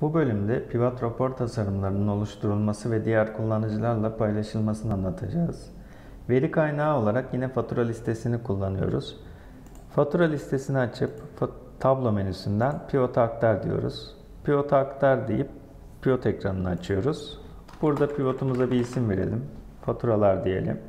Bu bölümde pivot rapor tasarımlarının oluşturulması ve diğer kullanıcılarla paylaşılmasını anlatacağız. Veri kaynağı olarak yine fatura listesini kullanıyoruz. Fatura listesini açıp tablo menüsünden pivota aktar diyoruz. Pivota aktar deyip pivot ekranını açıyoruz. Burada pivotumuza bir isim verelim. Faturalar diyelim.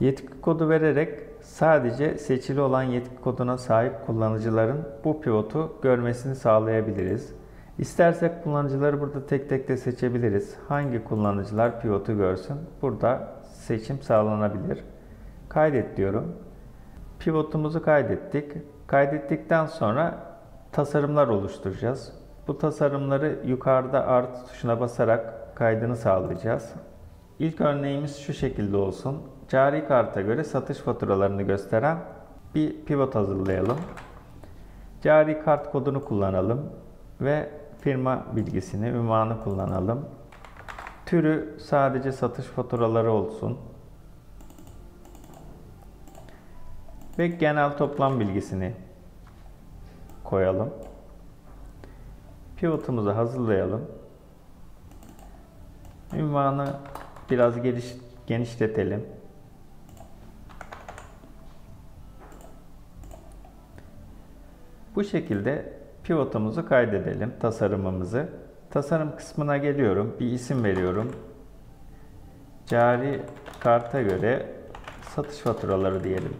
Yetki kodu vererek sadece seçili olan yetki koduna sahip kullanıcıların bu pivotu görmesini sağlayabiliriz. İstersek kullanıcıları burada tek tek de seçebiliriz. Hangi kullanıcılar pivotu görsün? Burada seçim sağlanabilir. Kaydet diyorum. Pivotumuzu kaydettik. Kaydettikten sonra tasarımlar oluşturacağız. Bu tasarımları yukarıda artı tuşuna basarak kaydını sağlayacağız. İlk örneğimiz şu şekilde olsun. Cari karta göre satış faturalarını gösteren bir pivot hazırlayalım. Cari kart kodunu kullanalım ve firma bilgisini, ünvanı kullanalım. Türü sadece satış faturaları olsun. Ve genel toplam bilgisini koyalım. Pivotumuzu hazırlayalım. Ünvanı biraz geniş, genişletelim. Bu şekilde pivotumuzu kaydedelim, tasarımımızı. Tasarım kısmına geliyorum, bir isim veriyorum. Cari karta göre satış faturaları diyelim.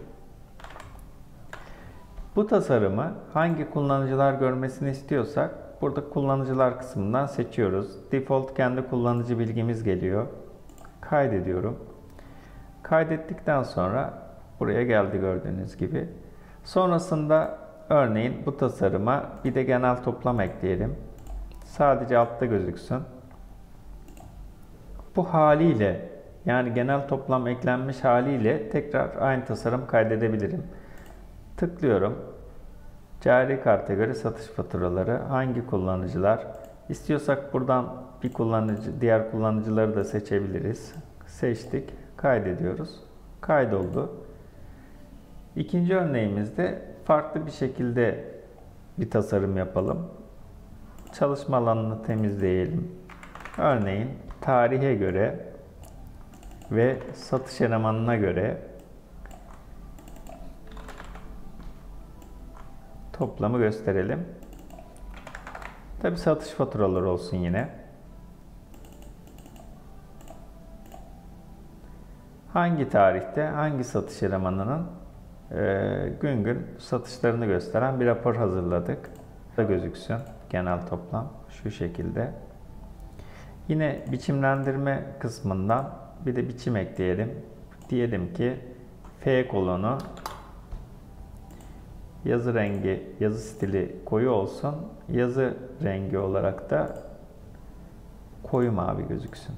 Bu tasarımı hangi kullanıcılar görmesini istiyorsak burada kullanıcılar kısmından seçiyoruz. Default kendi kullanıcı bilgimiz geliyor. Kaydediyorum. Kaydettikten sonra buraya geldi gördüğünüz gibi. Sonrasında örneğin bu tasarıma bir de genel toplam ekleyelim. Sadece altta gözüksün. Bu haliyle yani genel toplam eklenmiş haliyle tekrar aynı tasarım kaydedebilirim. Tıklıyorum. Cari karta göre satış faturaları hangi kullanıcılar? İstiyorsak buradan bir kullanıcı, diğer kullanıcıları da seçebiliriz. Seçtik, kaydediyoruz. Kaydoldu. İkinci örneğimizde farklı bir şekilde bir tasarım yapalım. Çalışma alanını temizleyelim. Örneğin tarihe göre ve satış elemanına göre toplamı gösterelim. Tabi satış faturaları olsun yine. Hangi tarihte hangi satış elemanının gün gün satışlarını gösteren bir rapor hazırladık. Da gözüksün genel toplam şu şekilde. Yine biçimlendirme kısmından bir de biçim ekleyelim. Diyelim ki F kolonu yazı rengi, yazı stili koyu olsun. Yazı rengi olarak da koyu mavi gözüksün.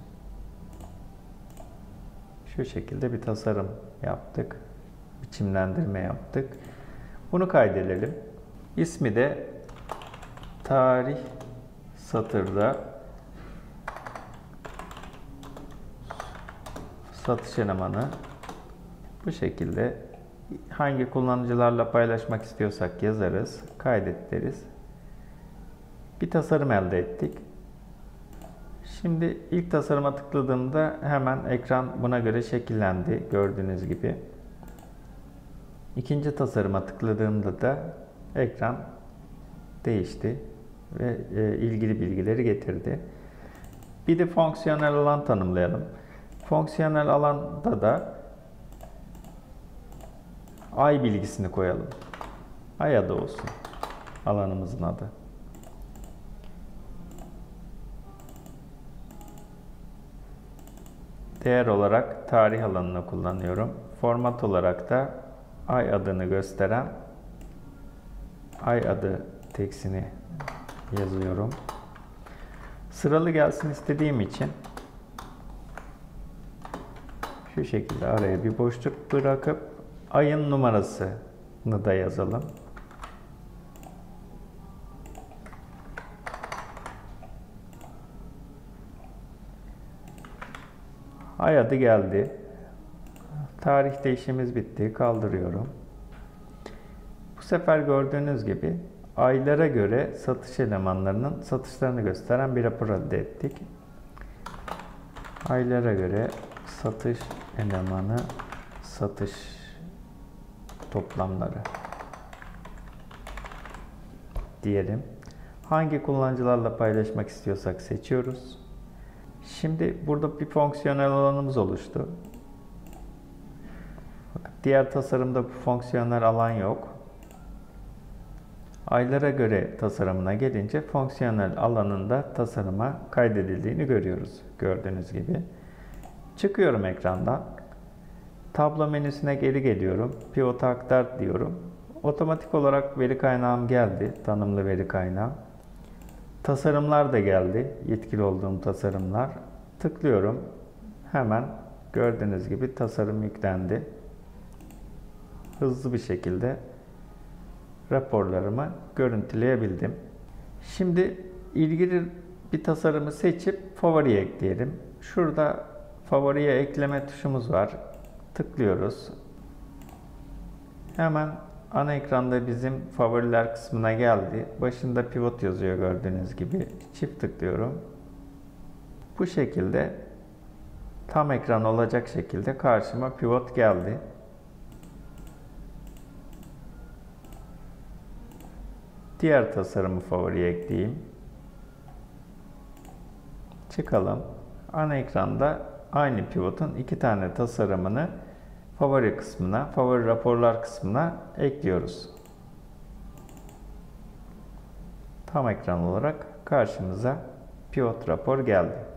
Şu şekilde bir tasarım yaptık. Biçimlendirme yaptık. Bunu kaydedelim. İsmi de tarih satırda satış elemanı bu şekilde hangi kullanıcılarla paylaşmak istiyorsak yazarız, kaydet deriz. Bir tasarım elde ettik. Şimdi ilk tasarıma tıkladığımda hemen ekran buna göre şekillendi gördüğünüz gibi. İkinci tasarıma tıkladığımda da ekran değişti ve e, ilgili bilgileri getirdi. Bir de fonksiyonel alan tanımlayalım. Fonksiyonel alanda da ay bilgisini koyalım. Ay adı olsun. Alanımızın adı. Değer olarak tarih alanını kullanıyorum. Format olarak da ay adını gösteren ay adı teksini yazıyorum. Sıralı gelsin istediğim için şu şekilde araya bir boşluk bırakıp ayın numarasını da yazalım. Ay adı geldi. Tarihte işimiz bitti. Kaldırıyorum. Bu sefer gördüğünüz gibi aylara göre satış elemanlarının satışlarını gösteren bir rapor elde ettik. Aylara göre satış elemanı satış toplamları diyelim. Hangi kullanıcılarla paylaşmak istiyorsak seçiyoruz. Şimdi burada bir fonksiyonel alanımız oluştu. Diğer tasarımda fonksiyonel alan yok. Aylara göre tasarımına gelince fonksiyonel alanında tasarıma kaydedildiğini görüyoruz. Gördüğünüz gibi. Çıkıyorum ekrandan. Tablo menüsüne geri geliyorum. Pivot aktar diyorum. Otomatik olarak veri kaynağım geldi. Tanımlı veri kaynağı. Tasarımlar da geldi. Yetkili olduğum tasarımlar. Tıklıyorum. Hemen gördüğünüz gibi tasarım yüklendi. Hızlı bir şekilde raporlarımı görüntüleyebildim. Şimdi ilgili bir tasarımı seçip favoriye ekleyelim. Şurada favoriye ekleme tuşumuz var. Tıklıyoruz. Hemen ana ekranda bizim favoriler kısmına geldi. Başında pivot yazıyor gördüğünüz gibi. Çift tıklıyorum. Bu şekilde tam ekran olacak şekilde karşıma pivot geldi. Diğer tasarımı favoriye ekleyeyim. Çıkalım. Ana ekranda aynı pivotun iki tane tasarımını favori kısmına, favori raporlar kısmına ekliyoruz. Tam ekran olarak karşımıza pivot rapor geldi.